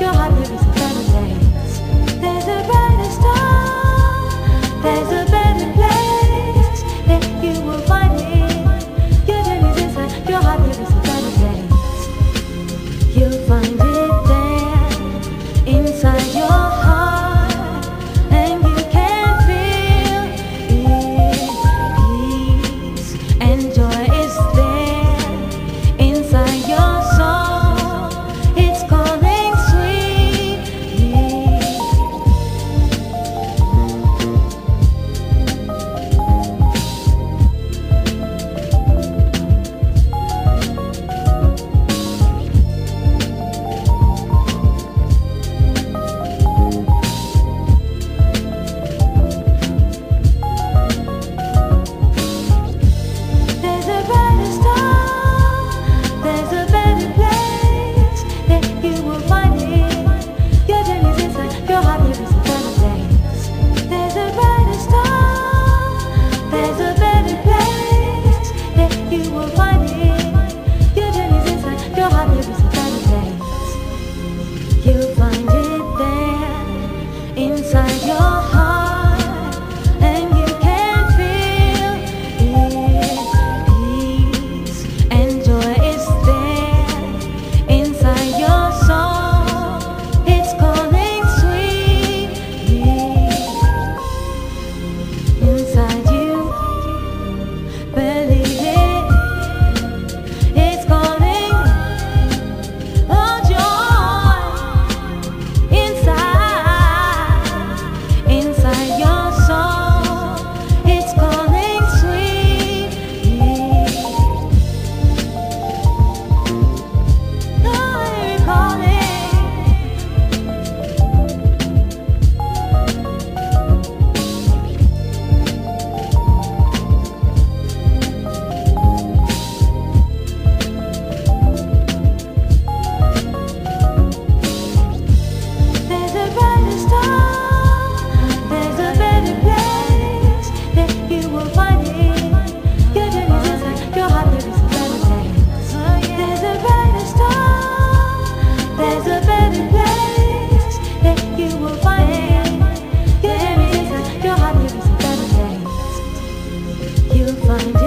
your heart will be find